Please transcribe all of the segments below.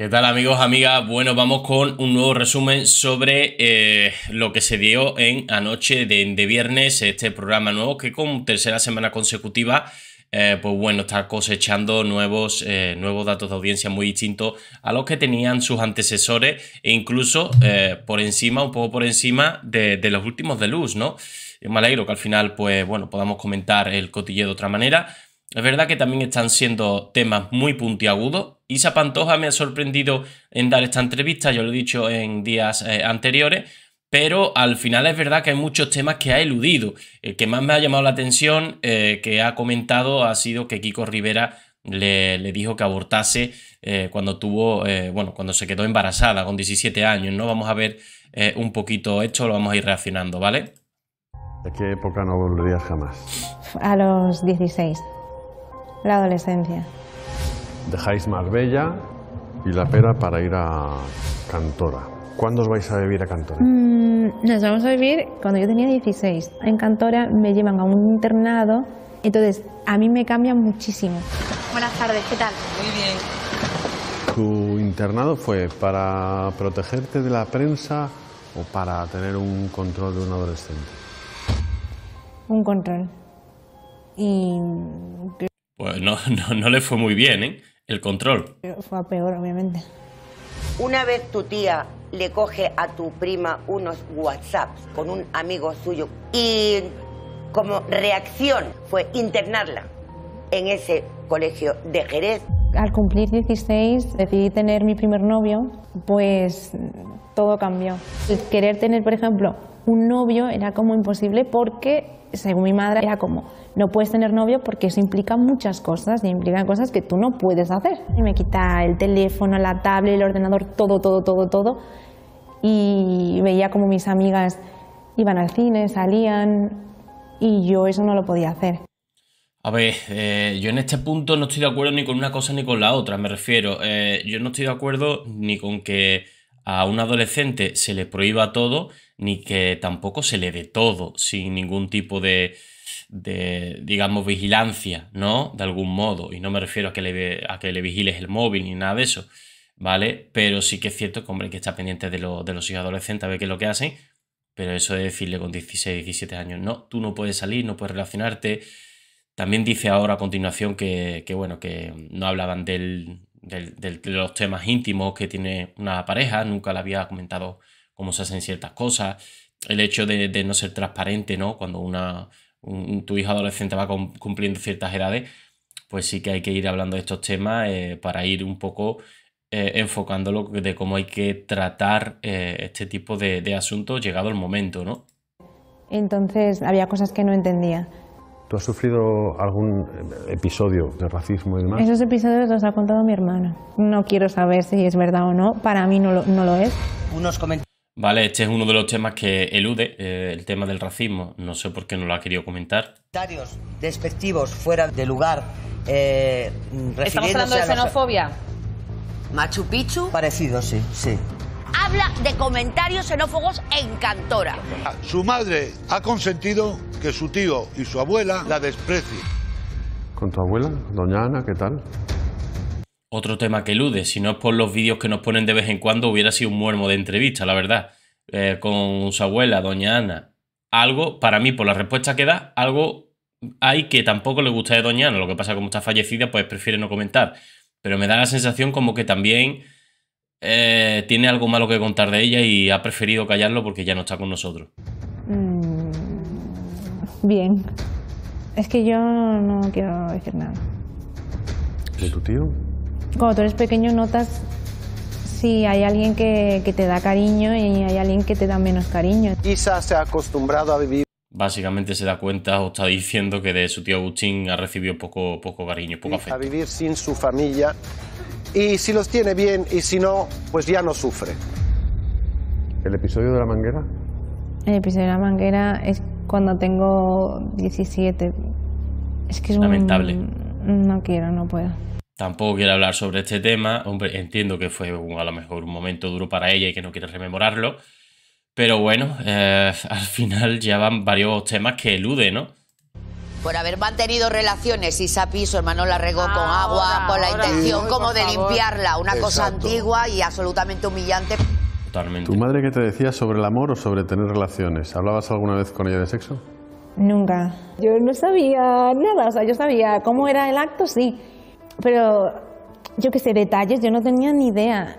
¿Qué tal amigos, amigas? Bueno, vamos con un nuevo resumen sobre eh, lo que se dio en anoche de, de, viernes, este programa nuevo que con tercera semana consecutiva, eh, pues bueno, está cosechando nuevos, eh, nuevos datos de audiencia muy distintos a los que tenían sus antecesores e incluso por encima, un poco por encima de, los últimos de luz, ¿no? Me alegro que al final, pues bueno, podamos comentar el cotilleo de otra manera. Es verdad que también están siendo temas muy puntiagudos. Isa Pantoja me ha sorprendido en dar esta entrevista, yo lo he dicho en días eh, anteriores, pero al final es verdad que hay muchos temas que ha eludido. El que más me ha llamado la atención, eh, que ha comentado, ha sido que Kiko Rivera le, dijo que abortase eh, cuando tuvo, bueno, cuando se quedó embarazada con 17 años, ¿no? Vamos a ver un poquito esto, lo vamos a ir reaccionando, ¿vale? ¿De qué época no volverías jamás? A los 16 la adolescencia. Dejáis Marbella y La Pera para ir a Cantora. ¿Cuándo os vais a vivir a Cantora? Mm, nos vamos a vivir cuando yo tenía 16. En Cantora me llevan a un internado, entonces a mí me cambia muchísimo. Buenas tardes, ¿qué tal? Muy bien. ¿Tu internado fue para protegerte de la prensa o para tener un control de un adolescente? Un control. Y pues no, no, le fue muy bien, ¿eh? El control. Fue a peor, obviamente. Una vez tu tía le coge a tu prima unos WhatsApps con un amigo suyo y como reacción fue internarla en ese colegio de Jerez. Al cumplir 16 decidí tener mi primer novio, pues todo cambió. El querer tener, por ejemplo, un novio era como imposible porque, según mi madre, era como no puedes tener novio porque eso implica muchas cosas y implica cosas que tú no puedes hacer. Y me quita el teléfono, la tablet, el ordenador, todo, todo, todo, todo. Y veía como mis amigas iban al cine, salían y yo eso no lo podía hacer. A ver, eh, yo en este punto no estoy de acuerdo ni con una cosa ni con la otra, me refiero. Eh, yo no estoy de acuerdo ni con que a un adolescente se le prohíba todo, ni que tampoco se le dé todo sin ningún tipo de, de, digamos, vigilancia, ¿no? De algún modo. Y no me refiero a que le, a que le vigiles el móvil ni nada de eso, ¿vale? Pero sí que es cierto que, hombre, que está pendiente de, de los hijos adolescentes a ver qué es lo que hacen. Pero eso de decirle con 16, 17 años, no, tú no puedes salir, no puedes relacionarte. También dice ahora a continuación que, bueno, que no hablaban del, de los temas íntimos que tiene una pareja, nunca le había comentado cómo se hacen ciertas cosas. El hecho de, no ser transparente, ¿no? Cuando una, tu hijo adolescente va cumpliendo ciertas edades, pues sí que hay que ir hablando de estos temas eh, para ir un poco eh, enfocándolo de cómo hay que tratar eh, este tipo de, de, asuntos llegado el momento, ¿no? Entonces había cosas que no entendía. ¿Tú has sufrido algún episodio de racismo y demás? Esos episodios los ha contado mi hermana. No quiero saber si es verdad o no. Para mí no lo, no lo es. Unos comentarios Vale, este es uno de los temas que elude, eh, el tema del racismo. No sé por qué no lo ha querido comentar. Comentarios despectivos fuera de lugar. Eh, ¿Estamos hablando de xenofobia? Machu Picchu. Parecido, sí, sí. Habla de comentarios xenófobos en Cantora. Su madre ha consentido que su tío y su abuela la desprecien. ¿Con tu abuela, doña Ana, qué tal? Otro tema que elude, si no es por los vídeos que nos ponen de vez en cuando, hubiera sido un muermo de entrevista, la verdad. Eh, con su abuela, doña Ana. Algo, para mí, por la respuesta que da, algo hay que tampoco le gusta de doña Ana. Lo que pasa, como está fallecida, pues prefiere no comentar. Pero me da la sensación como que también eh, tiene algo malo que contar de ella y ha preferido callarlo porque ya no está con nosotros. Mm, bien. Es que yo no quiero decir nada. ¿De tu tío? Cuando tú eres pequeño notas si hay alguien que, te da cariño y hay alguien que te da menos cariño. Quizás se ha acostumbrado a vivir. Básicamente se da cuenta o está diciendo que de su tío Agustín ha recibido poco, poco cariño, poco afecto. A vivir sin su familia y si los tiene bien y si no, pues ya no sufre. ¿El episodio de la manguera? El episodio de la manguera es cuando tengo 17. Es que es Lamentable. No quiero, no puedo. Tampoco quiero hablar sobre este tema. Hombre, entiendo que fue a lo mejor un momento duro para ella y que no quiere rememorarlo. Pero bueno, eh, al final ya van varios temas que elude, ¿no? Por haber mantenido relaciones, Isapi, su hermano la regó con agua, con la intención como de limpiarla, una cosa antigua y absolutamente humillante. ¿Tu madre qué te decía sobre el amor o sobre tener relaciones? ¿Hablabas alguna vez con ella de sexo? Nunca. Yo no sabía nada, o sea, yo sabía cómo era el acto, sí, pero yo qué sé, detalles, yo no tenía ni idea.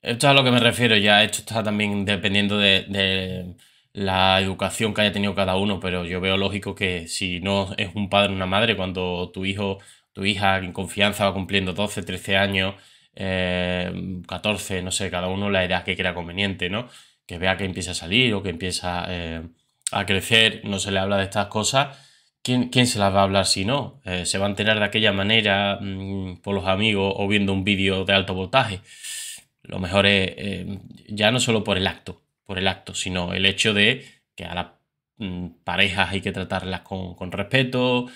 Esto es a lo que me refiero ya, esto está también dependiendo de, la educación que haya tenido cada uno, pero yo veo lógico que si no es un padre o una madre, cuando tu hijo, tu hija en confianza va cumpliendo 12, 13 años, 14, eh, no sé, cada uno la edad que crea conveniente, ¿no? Que vea que empieza a salir o que empieza eh, a crecer, no se le habla de estas cosas. ¿Quién, quién se las va a hablar si no? Eh, ¿Se va a enterar de aquella manera mm, por los amigos o viendo un vídeo de alto voltaje? Lo mejor es ya no solo por el acto, por el acto, sino el hecho de que a las mm, parejas hay que tratarlas con, con respeto,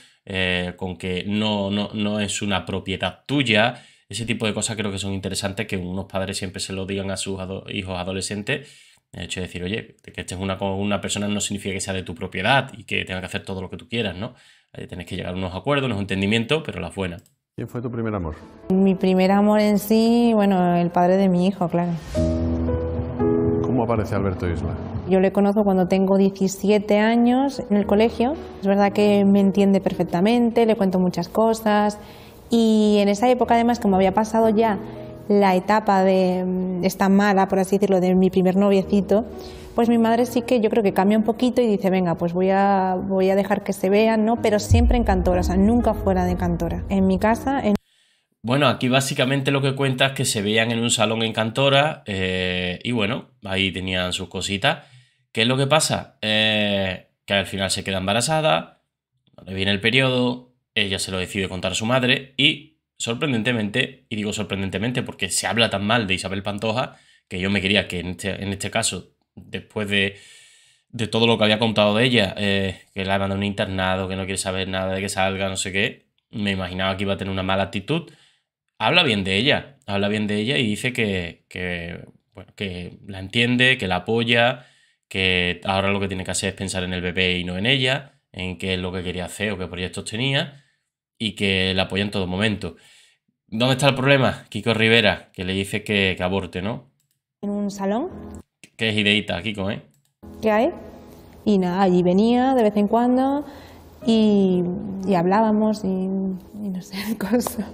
con que no, no, no es una propiedad tuya, ese tipo de cosas creo que son interesantes que unos padres siempre se lo digan a sus hijos adolescentes. El hecho de decir, oye, que estés una, con una persona no significa que sea de tu propiedad y que tenga que hacer todo lo que tú quieras, ¿no? Eh, tienes que llegar a unos acuerdos, unos entendimientos, pero las buenas. ¿Quién fue tu primer amor? Mi primer amor en sí, bueno, el padre de mi hijo, claro. ¿Cómo aparece Alberto Isla? Yo le conozco cuando tengo 17 años en el colegio. Es verdad que me entiende perfectamente, le cuento muchas cosas y en esa época, además, como había pasado ya la etapa de mm, esta mala, por así decirlo, de mi primer noviecito, pues mi madre sí que yo creo que cambia un poquito y dice, venga, pues voy a, voy a dejar que se vean, ¿no? Pero siempre en Cantora, o sea, nunca fuera de Cantora. En mi casa... En... Bueno, aquí básicamente lo que cuenta es que se veían en un salón en Cantora eh, y bueno, ahí tenían sus cositas. ¿Qué es lo que pasa? Eh, que al final se queda embarazada, le viene el periodo, ella se lo decide contar a su madre y, sorprendentemente, y digo sorprendentemente porque se habla tan mal de Isabel Pantoja, que yo me quería que en este, en este caso, después de, de, todo lo que había contado de ella, eh, que la mandado a un internado, que no quiere saber nada de que salga, no sé qué, me imaginaba que iba a tener una mala actitud. Habla bien de ella, habla bien de ella y dice que, que, bueno, que la entiende, que la apoya, que ahora lo que tiene que hacer es pensar en el bebé y no en ella, en qué es lo que quería hacer o qué proyectos tenía y que la apoya en todo momento. ¿Dónde está el problema? Kiko Rivera, que le dice que, aborte, ¿no? En un salón. ¿Qué es ideita, Kiko, eh? ¿Qué hay? Y nada, allí venía de vez en cuando y, hablábamos y, no sé, cosas.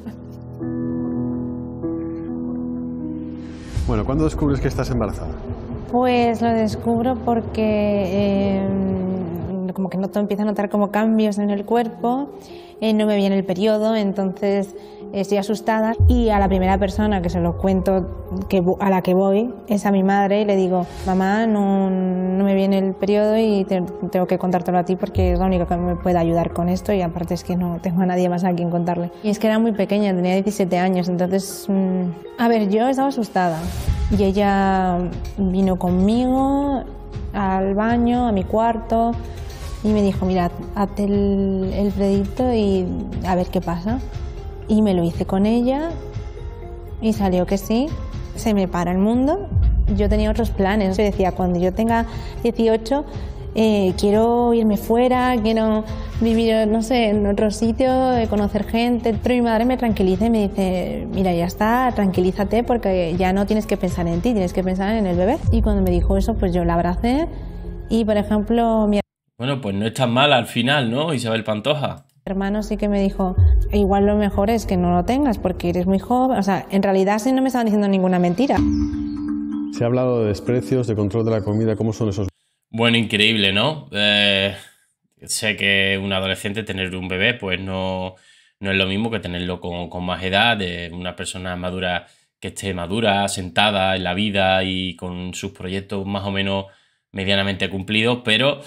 Bueno, ¿cuándo descubres que estás embarazada? Pues lo descubro porque em, como que no empiezo a notar como cambios en el cuerpo eh, no me viene el periodo, entonces estoy asustada y a la primera persona que se lo cuento que, a la que voy es a mi madre y le digo, mamá, no, no me viene el periodo y tengo que contártelo a ti porque es la única que me puede ayudar con esto y aparte es que no tengo a nadie más a quien contarle. Y es que era muy pequeña, tenía 17 años, entonces, mm, a ver, yo estaba asustada y ella vino conmigo al baño, a mi cuarto, y me dijo, mira, hazte el, el y a ver qué pasa. Y me lo hice con ella y salió que sí. Se me para el mundo. Yo tenía otros planes. Yo decía, cuando yo tenga 18, eh, quiero irme fuera, quiero vivir, no sé, en otro sitio, conocer gente. Pero mi madre me tranquiliza y me dice, mira, ya está, tranquilízate porque ya no tienes que pensar en ti, tienes que pensar en el bebé. Y cuando me dijo eso, pues yo la abracé y, por ejemplo, mi bueno, pues no es tan mal al final, ¿no, Isabel Pantoja? Mi hermano sí que me dijo, igual lo mejor es que no lo tengas porque eres muy joven. O sea, en realidad sí no me estaban diciendo ninguna mentira. Se ha hablado de desprecios, de control de la comida, ¿cómo son esos? Bueno, increíble, ¿no? Eh, sé que un adolescente tener un bebé, pues no, no es lo mismo que tenerlo con, con más edad, de una persona madura que esté madura, sentada en la vida y con sus proyectos más o menos medianamente cumplidos, pero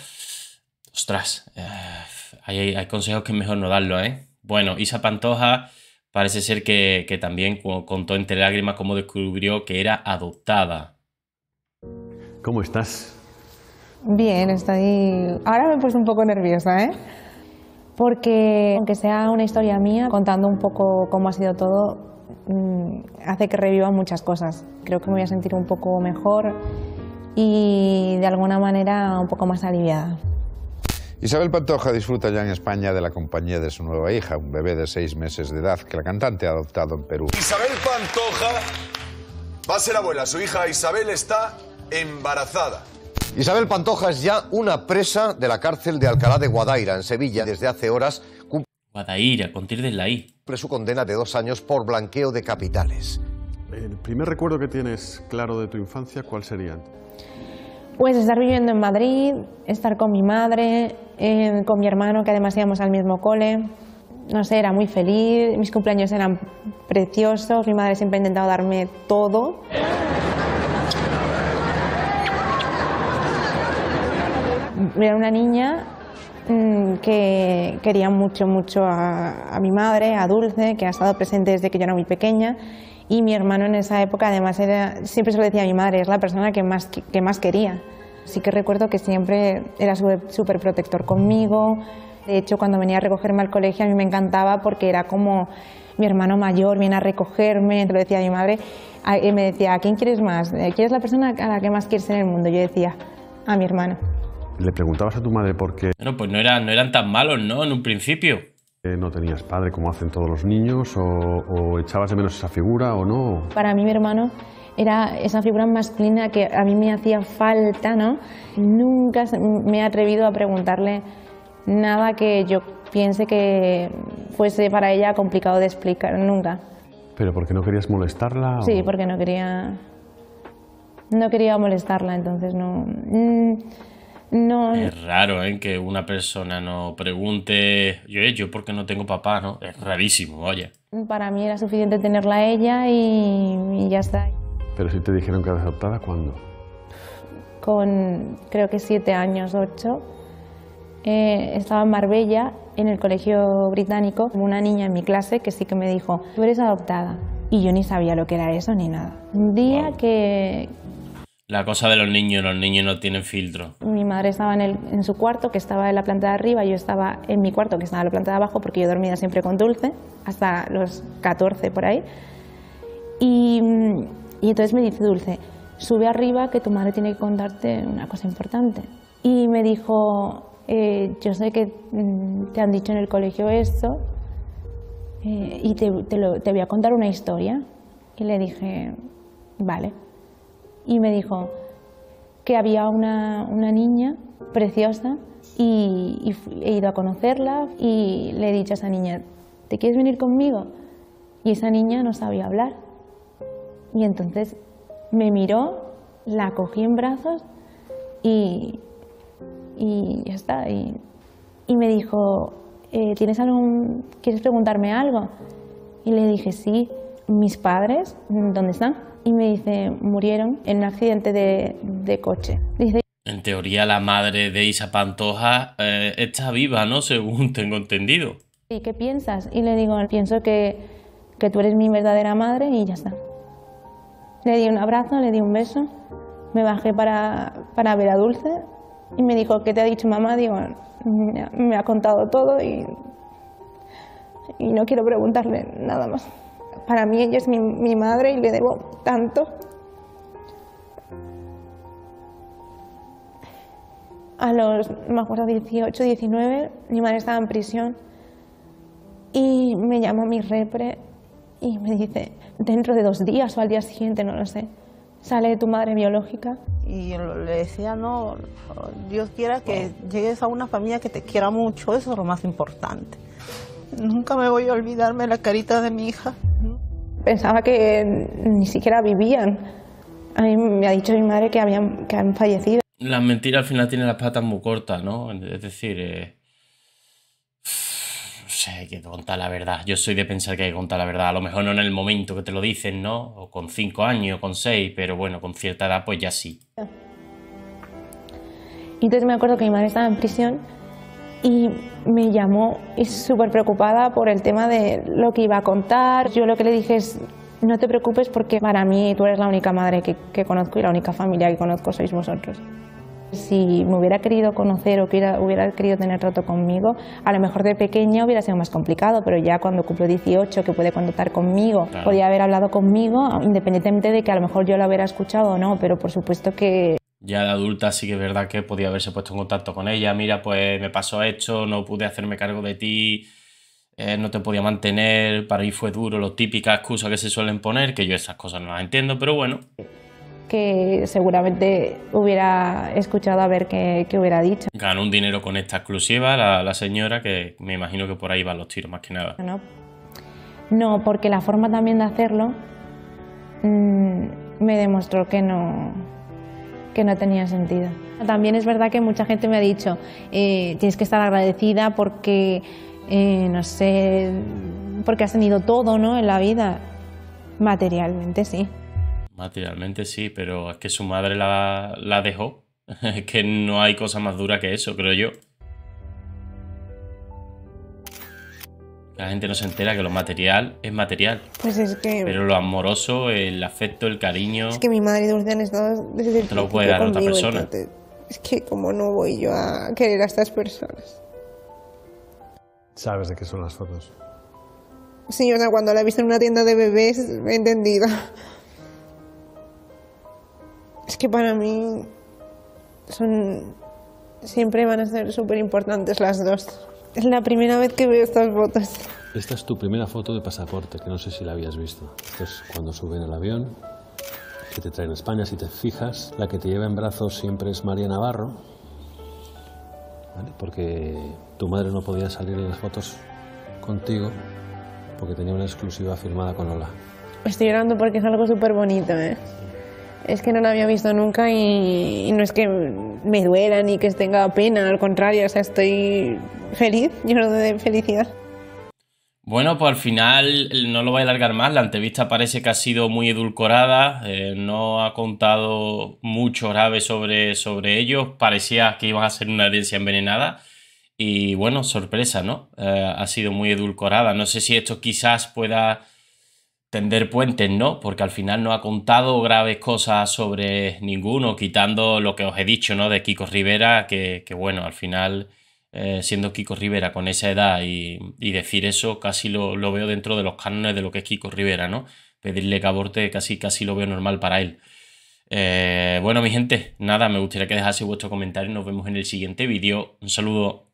Ostras, eh, hay, consejos que es mejor no darlo, ¿eh? Bueno, Isa Pantoja parece ser que, también contó entre lágrimas cómo descubrió que era adoptada. ¿Cómo estás? Bien, estoy... Ahora me he puesto un poco nerviosa, ¿eh? Porque aunque sea una historia mía, contando un poco cómo ha sido todo, mm, hace que reviva muchas cosas. Creo que me voy a sentir un poco mejor y de alguna manera un poco más aliviada. Isabel Pantoja disfruta ya en España de la compañía de su nueva hija, un bebé de seis meses de edad que la cantante ha adoptado en Perú. Isabel Pantoja va a ser abuela. Su hija Isabel está embarazada. Isabel Pantoja es ya una presa de la cárcel de Alcalá de Guadaira, en Sevilla. Desde hace horas Guadaira, con tir de la I. cumple su condena de dos años por blanqueo de capitales. El primer recuerdo que tienes claro de tu infancia, ¿cuál sería? Pues estar viviendo en Madrid, estar con mi madre, eh, con mi hermano, que además íbamos al mismo cole. No sé, era muy feliz, mis cumpleaños eran preciosos, mi madre siempre ha intentado darme todo. Era una niña mm, que quería mucho, mucho a, mi madre, a Dulce, que ha estado presente desde que yo era muy pequeña. Y mi hermano en esa época, además, siempre se lo decía a mi madre, es la persona que más quería. Sí que recuerdo que siempre era súper protector conmigo. De hecho, cuando venía a recogerme al colegio, a mí me encantaba porque era como mi hermano mayor, viene a recogerme, te lo decía a mi madre, a- y me decía, ¿a quién quieres más? ¿Quién es la persona a la que más quieres en el mundo? Yo decía, a mi hermano. ¿Le preguntabas a tu madre por qué Bueno, pues no, eran no eran tan malos, ¿no? En un principio. no tenías padre como hacen todos los niños? ¿O, o echabas de menos esa figura o no? Para mí mi hermano era esa figura masculina que a mí me hacía falta, ¿no? Nunca se- me he atrevido a preguntarle nada que yo piense que fuese para ella complicado de explicar, nunca. ¿Pero porque no querías molestarla? o- Sí, porque no quería no quería molestarla, entonces no mm, no Es raro, ¿eh? Que una persona no pregunte, yo, yo porque no tengo papá, ¿no? Es rarísimo, vaya. para mí era suficiente tenerla a ella y, y ya está. Pero si te dijeron que eras adoptada, ¿cuándo? con creo que siete años, ocho, eh, estaba en Marbella, en el colegio británico, una niña en mi clase que sí que me dijo, tú eres adoptada. Y yo ni sabía lo que era eso ni nada. Un día que La cosa de los niños, los niños no tienen filtro. mi madre estaba en, el- en su cuarto, que estaba en la planta de arriba, yo estaba en mi cuarto, que estaba en la planta de abajo, porque yo dormía siempre con Dulce, hasta los 14 por ahí. Y, mm, y entonces me dice Dulce, sube arriba que tu madre tiene que contarte una cosa importante. Y me dijo, eh, yo sé que mm, te han dicho en el colegio esto eh, y te, te lo- te voy a contar una historia. Y le dije, vale. Y me dijo que había una, una niña preciosa y, he ido a conocerla y le he dicho a esa niña, ¿te quieres venir conmigo? Y esa niña no sabía hablar. Y entonces me miró, la cogí en brazos y, y ya está. Y, y me dijo, eh, ¿tienes algún, ¿quieres preguntarme algo? Y le dije, sí, mis padres, ¿dónde están? Y me dice, murieron en un accidente de, de coche. Dice, En teoría, la madre de Isa Pantoja eh, está viva, ¿no? Según tengo entendido. ¿y qué piensas? Y le digo, pienso que, que tú eres mi verdadera madre y ya está. Le di un abrazo, le di un beso, me bajé para, para ver a Dulce y me dijo, ¿qué te ha dicho mamá? Digo, me ha- contado todo y, y no quiero preguntarle nada más. Para mí ella es mi, mi madre y le debo tanto. A los, me acuerdo, 18, 19, mi madre estaba en prisión y me llamó mi repre y me dice, dentro de dos días o al día siguiente, no lo sé, sale tu madre biológica. Y yo le decía, no, Dios quiera que llegues a una familia que te quiera mucho, eso es lo más importante. Nunca me voy a olvidarme la carita de mi hija. Pensaba que ni siquiera vivían. A mí me ha dicho mi madre que habían, que han fallecido. La mentira al final tiene las patas muy cortas, ¿no? Es decir, eh, sé, hay que contar la verdad. Yo soy de pensar que hay que contar la verdad. A lo mejor no en el momento que te lo dicen, ¿no? O con cinco años, con seis, pero bueno, con cierta edad pues ya sí. Entonces me acuerdo que mi madre estaba en prisión y me llamó y súper preocupada por el tema de lo que iba a contar. Yo lo que le dije es, no te preocupes porque para mí tú eres la única madre que, que conozco y la única familia que conozco sois vosotros. Si me hubiera querido conocer o que hubiera, hubiera querido tener trato conmigo, a lo mejor de pequeña hubiera sido más complicado, pero ya cuando cumplo 18, que puede contactar conmigo, podía haber hablado conmigo, independientemente de que a lo mejor yo la hubiera escuchado o no, pero por supuesto que Ya de adulta sí que es verdad que podía haberse puesto en contacto con ella. Mira, pues me pasó esto, no pude hacerme cargo de ti, eh, no te podía mantener, para mí fue duro, las típicas excusas que se suelen poner, que yo esas cosas no las entiendo, pero bueno. Que seguramente hubiera escuchado a ver qué, hubiera dicho. Ganó un dinero con esta exclusiva la, señora, que me imagino que por ahí van los tiros más que nada. No, no porque la forma también de hacerlo mm, me demostró que no, que no tenía sentido. También es verdad que mucha gente me ha dicho, eh, tienes que estar agradecida porque, eh, no sé, porque has tenido todo ¿no? en la vida. Materialmente sí. Materialmente sí, pero es que su madre la, la dejó. Es que no hay cosa más dura que eso, creo yo. La gente no se entera que lo material es material. Pues es que. Pero lo amoroso, el afecto, el cariño. Es que mi madre y Dulce han estado desde el Te lo puede dar otra persona. es que, como no voy yo a querer a estas personas? ¿Sabes de qué son las fotos? Sí, o sea, cuando la he visto en una tienda de bebés, he entendido. Es que para mí. Son. Siempre van a ser súper importantes las dos. Es la primera vez que veo estas fotos. Esta es tu primera foto de pasaporte, que no sé si la habías visto. es cuando suben el avión, que te traen a España, si te fijas, la que te lleva en brazos siempre es María Navarro, porque tu madre no podía salir en las fotos contigo porque tenía una exclusiva firmada con Lola. Estoy llorando porque es algo súper bonito, ¿eh? Es que no la había visto nunca y, no es que me duela ni que tenga pena, al contrario, o sea, estoy feliz, lloro de felicidad. Bueno, pues al final no lo voy a alargar más, la entrevista parece que ha sido muy edulcorada, eh, no ha contado mucho grave sobre, sobre ellos, parecía que iban a ser una herencia envenenada y bueno, sorpresa, ¿no? Eh, ha sido muy edulcorada, no sé si esto quizás pueda tender puentes, ¿no? Porque al final no ha contado graves cosas sobre ninguno, quitando lo que os he dicho, ¿no? De Kiko Rivera, que, bueno, al final, eh, siendo Kiko Rivera con esa edad y, decir eso, casi lo, veo dentro de los cánones de lo que es Kiko Rivera, ¿no? Pedirle que aborte casi, casi lo veo normal para él. Eh, bueno, mi gente, nada, me gustaría que dejase vuestro comentario. Nos vemos en el siguiente vídeo. Un saludo.